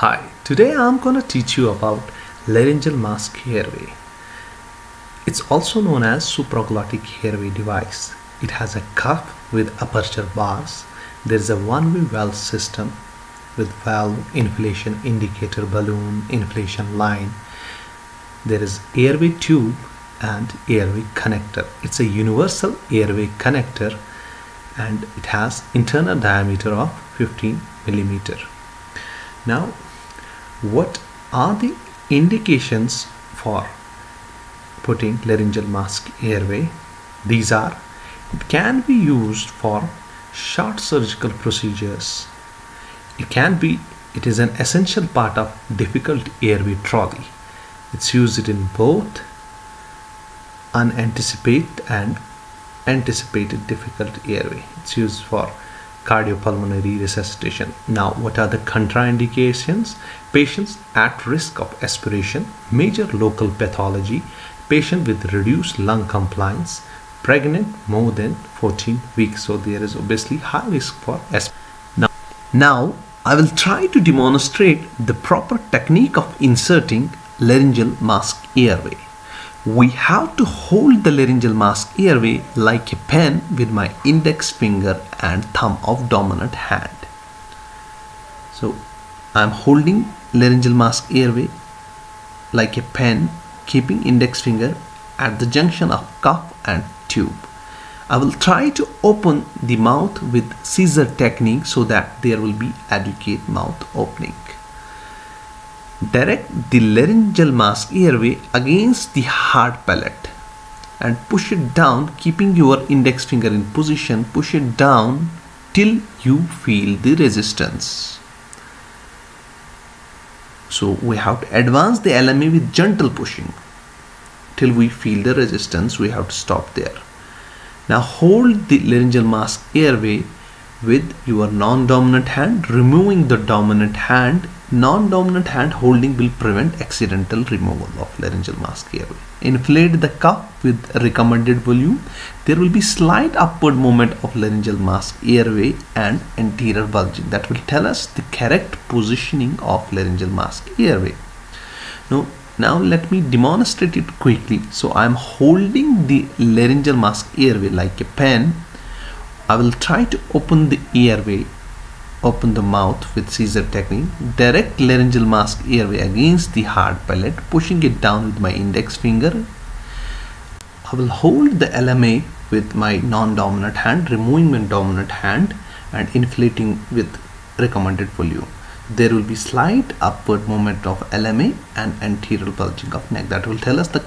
Hi, today I'm going to teach you about laryngeal mask airway. It's also known as supraglottic airway device. It has a cuff with aperture bars. There is a one-way valve system with valve inflation indicator balloon inflation line. There is airway tube and airway connector. It's a universal airway connector and it has internal diameter of 15 millimeter. Now what are the indications for putting laryngeal mask airway? These are it can be used for short surgical procedures. It can be it is an essential part of difficult airway trolley it's used in both unanticipated and anticipated difficult airway. It's used for cardiopulmonary resuscitation. Now, what are the contraindications? Patients at risk of aspiration, major local pathology, patient with reduced lung compliance, pregnant more than 14 weeks. So there is obviously high risk for aspiration. Now, now I will try to demonstrate the proper technique of inserting laryngeal mask airway we have to hold the laryngeal mask airway like a pen with my index finger and thumb of dominant hand. So I'm holding laryngeal mask airway like a pen keeping index finger at the junction of cuff and tube. I will try to open the mouth with scissor technique so that there will be adequate mouth opening. Direct the laryngeal mask airway against the hard palate and push it down keeping your index finger in position. Push it down till you feel the resistance. So we have to advance the LMA with gentle pushing till we feel the resistance. We have to stop there. Now hold the laryngeal mask airway with your non-dominant hand removing the dominant hand non-dominant hand holding will prevent accidental removal of laryngeal mask airway inflate the cuff with recommended volume. There will be slight upward movement of laryngeal mask airway and anterior bulging. That will tell us the correct positioning of laryngeal mask airway. Now now let me demonstrate it quickly. So i am holding the laryngeal mask airway like a pen. I will try to open the airway open the mouth with scissor technique. Direct laryngeal mask airway against the hard palate pushing it down with my index finger. I will hold the LMA with my non-dominant hand removing my dominant hand and inflating with recommended volume. There will be slight upward movement of LMA and anterior bulging of neck. That will tell us the